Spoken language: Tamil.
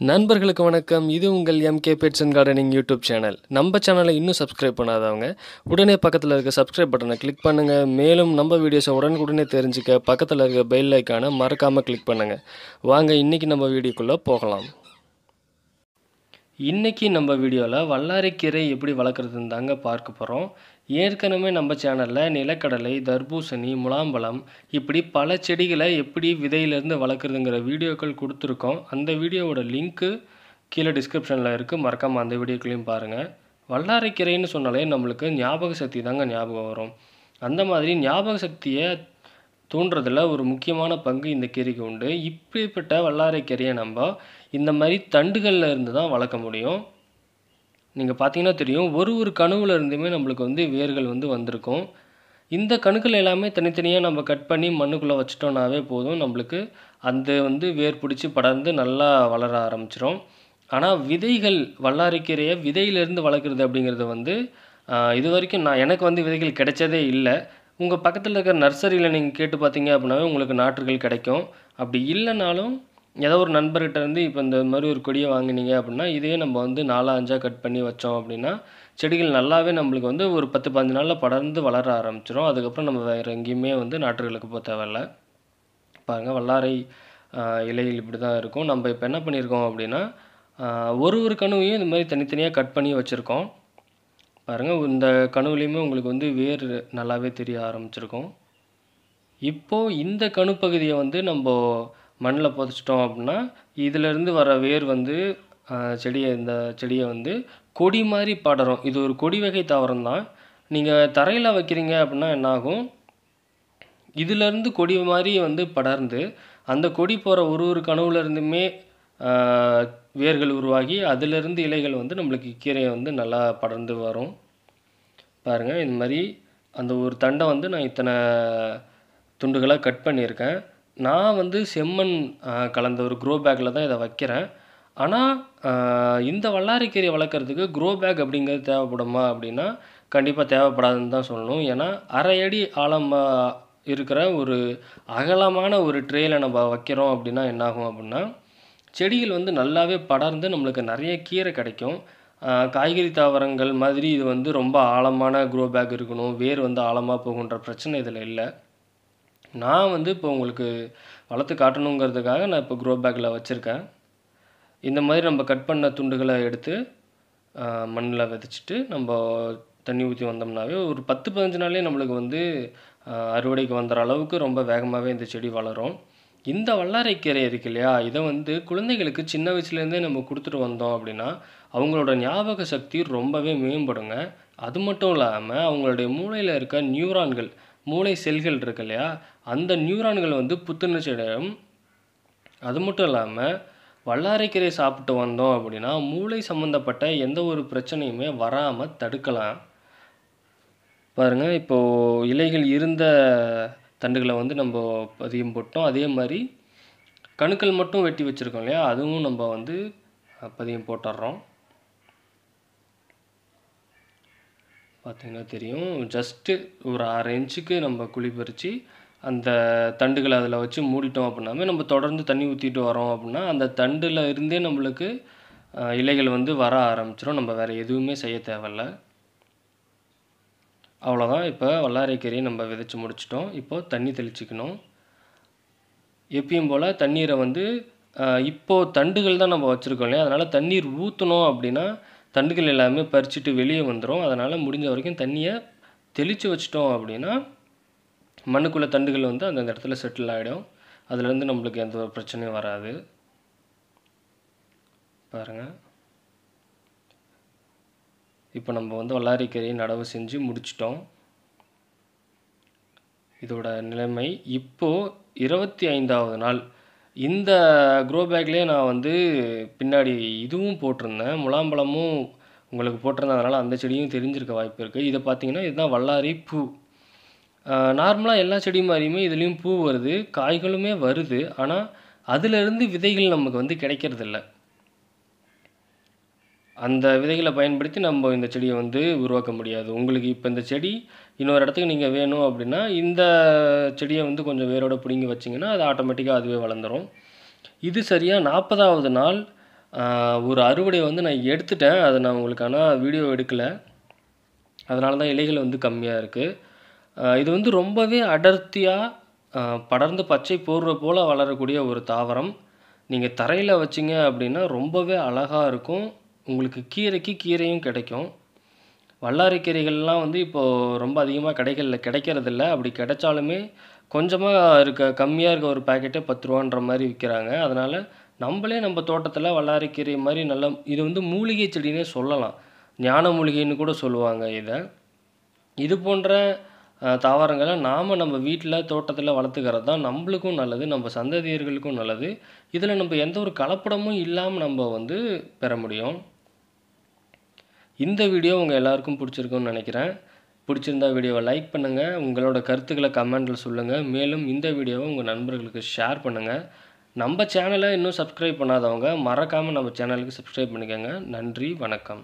நண்பர்களுக்கு வணக்கம். இது உங்கள் MK pets and gardening YouTube channel நம்ம சேனலை இன்னும் சப்ஸ்கிரைப் பண்ணாதவங்க உடனே பக்கத்தில் இருக்க சப்ஸ்கிரைப் பட்டனை கிளிக் பண்ணுங்கள் மேலும் நம்ம வீடியோஸை உடனுக்குடனே தெரிஞ்சுக்க பக்கத்தில் இருக்க பெல் ஐக்கானை மறக்காமல் கிளிக் பண்ணுங்கள் வாங்க இன்றைக்கி நம்ம வீடியோக்குள்ளே போகலாம். இன்றைக்கி நம்ம வீடியோவில் வல்லாரைக்கீரை எப்படி வளர்க்குறதுன்னு தாங்க பார்க்க போகிறோம் ஏற்கனவே நம்ம சேனலில் நிலக்கடலை தர்பூசணி முலாம்பழம் இப்படி பல செடிகளை எப்படி விதையிலேருந்து வளர்க்குறதுங்கிற வீடியோக்கள் கொடுத்துருக்கோம். அந்த வீடியோவோட லிங்க்கு கீழே டிஸ்கிரிப்ஷனில் இருக்குது மறக்காமல் அந்த வீடியோக்களையும் பாருங்கள் வல்லாரைக்கீரைன்னு சொன்னாலே நம்மளுக்கு ஞாபக சக்தி தாங்க ஞாபகம் வரும். அந்த மாதிரி ஞாபக சக்தியை தூண்டுறதுல ஒரு முக்கியமான பங்கு இந்த கீரைக்கு உண்டு. இப்படிப்பட்ட வல்லாரைக்கீரையை நம்ம இந்த மாதிரி தண்டுகளில் இருந்து தான் வளர்க்க முடியும். நீங்கள் பார்த்தீங்கன்னா தெரியும் ஒரு ஒரு கணுவில் இருந்துமே நம்மளுக்கு வந்து வேர்கள் வந்து வந்திருக்கும். இந்த கணுக்கள் எல்லாமே தனித்தனியாக நம்ம கட் பண்ணி மண்ணுக்குள்ளே வச்சிட்டோம்னாவே போதும். நம்மளுக்கு அந்த வந்து வேர் பிடிச்சி படர்ந்து நல்லா வளர ஆரம்பிச்சிரும். ஆனால் விதைகள் வல்லாரைக்கீரையை விதையிலேருந்து வளர்க்குறது அப்படிங்கிறது வந்து இது வரைக்கும் நான் எனக்கு வந்து விதைகள் கிடைச்சதே இல்லை. உங்கள் பக்கத்தில் இருக்கிற நர்சரியில் நீங்கள் கேட்டு பார்த்தீங்க அப்படின்னாவே உங்களுக்கு நாற்றுகள் கிடைக்கும். அப்படி இல்லைனாலும் ஏதோ ஒரு நண்பர்கிட்ட இருந்து இப்போ இந்த மாதிரி ஒரு கொடியை வாங்குனீங்க அப்படின்னா இதே நம்ம வந்து நாலா அஞ்சாக கட் பண்ணி வச்சோம் அப்படின்னா செடிகள் நல்லாவே நம்மளுக்கு வந்து ஒரு பத்து பதினஞ்சு நாளில் படர்ந்து வளர ஆரம்பிச்சிடும் அதுக்கப்புறம் நம்ம வேறு எங்கேயுமே வந்து நாற்றுகளுக்கு போக தேவையில்ல. பாருங்கள் வல்லாரை இலையில் இப்படி தான் இருக்கும். நம்ம இப்போ என்ன பண்ணியிருக்கோம் அப்படின்னா ஒரு ஒரு கணுவையும் இந்த மாதிரி தனித்தனியாக கட் பண்ணி வச்சுருக்கோம். பாருங்கள் இந்த கணுவுலையுமே உங்களுக்கு வந்து வேர் நல்லாவே தெரிய ஆரம்பிச்சிருக்கும். இப்போது இந்த கணுப்பகுதியை வந்து நம்ம மண்ணில் புதைச்சிட்டோம் அப்படின்னா இதிலேருந்து வர வேர் வந்து செடியை இந்த செடியை வந்து கொடி மாதிரி படரும். இது ஒரு கொடி வகை தாவரம் தான் நீங்கள் தரையில் வைக்கிறீங்க அப்படின்னா என்னாகும்? இதிலேருந்து கொடி மாதிரி வந்து படர்ந்து அந்த கொடி போகிற ஒரு ஒரு கனவுலேருந்துமே வேர்கள் உருவாகி அதிலிருந்து இலைகள் வந்து நம்மளுக்கு கீரையை வந்து நல்லா படர்ந்து வரும். பாருங்கள் இந்த மாதிரி அந்த ஒரு தண்டை வந்து நான் இத்தனை துண்டுகளாக கட் பண்ணியிருக்கேன். நான் வந்து செம்மண் கலந்த ஒரு க்ரோ பேக்கில் தான் இதை வைக்கிறேன். ஆனால் இந்த வல்லாரைக்கீரை வளர்க்குறதுக்கு க்ரோ பேக் அப்படிங்கிறது தேவைப்படுமா அப்படின்னா கண்டிப்பாக தேவைப்படாதுன்னு தான் சொல்லணும். ஏன்னா அரை அடி ஆழம் இருக்கிற ஒரு அகலமான ஒரு ட்ரேயில் நம்ம வைக்கிறோம் அப்படின்னா என்னாகும் அப்படின்னா செடிகள் வந்து நல்லாவே படர்ந்து நம்மளுக்கு நிறைய கீரை கிடைக்கும். காய்கறி தாவரங்கள் மாதிரி இது வந்து ரொம்ப ஆழமான க்ரோ பேக் இருக்கணும். வேர் வந்து ஆழமாக போகுன்ற பிரச்சனை இதில் இல்லை. நான் வந்து இப்போ உங்களுக்கு வளர்த்து காட்டணுங்கிறதுக்காக நான் இப்போ க்ரோ பேக்கில் வச்சுருக்கேன். இந்த மாதிரி நம்ம கட் பண்ண துண்டுகளை எடுத்து மண்ணில் விதைச்சிட்டு நம்ம தண்ணி ஊற்றி வந்தோம்னாவே ஒரு பத்து பதினஞ்சு நாளே நம்மளுக்கு வந்து அறுவடைக்கு வந்துற அளவுக்கு ரொம்ப வேகமாகவே இந்த செடி வளரும். இந்த வல்லாரைக்கீரை இருக்கு இல்லையா? இதை வந்து குழந்தைகளுக்கு சின்ன வயசுலேருந்தே நம்ம கொடுத்துட்டு வந்தோம் அப்படின்னா அவங்களோட ஞாபக சக்தி ரொம்பவே மேம்படுங்க. அது மட்டும் இல்லாமல் அவங்களுடைய மூளையில் இருக்க நியூரான்கள் மூளை செல்கள் இருக்கு இல்லையா? அந்த நியூரான்கள் வந்து புத்துணர்ச்சி அடையும். அது மட்டும் இல்லாமல் வல்லாரைக்கீரை சாப்பிட்டு வந்தோம் அப்படின்னா மூளை சம்மந்தப்பட்ட எந்த ஒரு பிரச்சனையுமே வராமல் தடுக்கலாம். பாருங்கள் இப்போது இலைகள் இருந்த தண்டுகளை வந்து நம்ம பதியம் போட்டோம். அதே மாதிரி கணுக்கள் மட்டும் வெட்டி வச்சுருக்கோம் இல்லையா? அதுவும் நம்ம வந்து பதியம் போட்டுடுறோம் பார்த்தீங்கன்னா தெரியும். ஜஸ்ட்டு ஒரு ஆறு இன்ச்சுக்கு நம்ம குழி பறித்து அந்த தண்டுகளை அதில் வச்சு மூடிட்டோம் அப்படின்னாமே நம்ம தொடர்ந்து தண்ணி ஊற்றிட்டு வரோம் அப்படின்னா அந்த தண்டில் இருந்தே நம்மளுக்கு இலைகள் வந்து வர ஆரம்பிச்சிடும் நம்ம வேறு எதுவுமே செய்ய தேவையில்ல. அவ்வளோதான் இப்போ வல்லாரைக்கீரையை நம்ம விதைச்சி முடிச்சிட்டோம். இப்போது தண்ணி தெளிச்சிக்கணும். எப்பயும் போல் தண்ணீரை வந்து இப்போது தண்டுகள் தான் நம்ம வச்சுருக்கோம் இல்லையா? அதனால் தண்ணீர் ஊற்றணும் அப்படின்னா தண்டுகள் எல்லாமே பறிச்சுட்டு வெளியே வந்துடும் அதனால் முடிஞ்ச வரைக்கும் தண்ணியை தெளித்து வச்சிட்டோம் அப்படின்னா மண்ணுக்குள்ளே தண்டுகள் வந்து அந்தந்த இடத்துல செட்டில் ஆகிடும் அதுலேருந்து நம்மளுக்கு எந்த ஒரு பிரச்சனையும் வராது. பாருங்கள் இப்போ நம்ம வந்து வல்லாரிக்கரையை நடவு செஞ்சு முடிச்சிட்டோம். இதோட நிலைமை இப்போது இருபத்தி ஐந்தாவது நாள். இந்த க்ரோ பேக்லேயே நான் வந்து பின்னாடி இதுவும் போட்டிருந்தேன். முலாம்பழமும் உங்களுக்கு போட்டிருந்தேன். அதனால் அந்த செடியும் தெரிஞ்சிருக்க வாய்ப்பு இருக்குது இதை பார்த்தீங்கன்னா இதுதான் வல்லாரி பூ. நார்மலாக எல்லா செடி மாதிரியுமே இதுலேயும் பூ வருது. காய்களுமே வருது. ஆனால் அதிலிருந்து விதைகள் நமக்கு வந்து கிடைக்கிறதில்ல. அந்த விதைகளை பயன்படுத்தி நம்ம இந்த செடியை வந்து உருவாக்க முடியாது உங்களுக்கு இப்போ இந்த செடி இன்னொரு இடத்துக்கு நீங்கள் வேணும் அப்படின்னா இந்த செடியை வந்து கொஞ்சம் வேரோட பிடுங்கி வச்சிங்கன்னா அது ஆட்டோமேட்டிக்காக அதுவே வளர்ந்துரும் இது சரியாக நாற்பதாவது நாள் ஒரு அறுவடை வந்து நான் எடுத்துட்டேன். அதை நான் உங்களுக்கு வீடியோ எடுக்கலை அதனால தான் இலைகள் வந்து கம்மியாக இருக்குது இது வந்து ரொம்பவே அடர்த்தியாக படர்ந்து பச்சை போடுற போல் வளரக்கூடிய ஒரு தாவரம். நீங்கள் தரையில் வச்சீங்க அப்படின்னா, ரொம்பவே அழகாக இருக்கும். உங்களுக்கு கீரைக்கு கீரையும் கிடைக்கும். வல்லாரை கீரைகள்லாம் வந்து இப்போ ரொம்ப அதிகமாக கிடைக்கல கிடைக்கிறதில்ல. அப்படி கிடைச்சாலுமே கொஞ்சமாக இருக்க கம்மியாக இருக்க ஒரு பாக்கெட்டே ரூ. 10ன்ற மாரி விக்கிறாங்க. அதனால நம்பளே நம்ப தோட்டத்தில வல்லாரை கீரை மாதிரி நல்ல இது வந்து மூலிகை செடின்னே சொல்லலாம். ஞான மூலிகைன்னு கூட சொல்லுவாங்க இதை இது போன்ற தாவரங்களை நாம் நாம நம்ம வீட்டில் தோட்டத்தில் வளர்த்துக்கிறது தான் நம்மளுக்கும் நல்லது. நம்ம சந்ததியர்களுக்கும் நல்லது. இதில் நம்ம எந்த ஒரு கலப்படமும் இல்லாமல் நம்ம வந்து பெற முடியும். இந்த வீடியோ உங்கள் எல்லாருக்கும் பிடிச்சிருக்குன்னு நினைக்கிறேன். பிடிச்சிருந்தா வீடியோவை லைக் பண்ணுங்கள் உங்களோட கருத்துக்களை கமெண்ட்டில் சொல்லுங்கள் மேலும் இந்த வீடியோவை உங்கள் நண்பர்களுக்கு ஷேர் பண்ணுங்கள் நம்ம சேனலை இன்னும் சப்ஸ்கிரைப் பண்ணாதவங்க, மறக்காமல் நம்ம சேனலுக்கு சப்ஸ்கிரைப் பண்ணிக்கோங்க. நன்றி, வணக்கம்.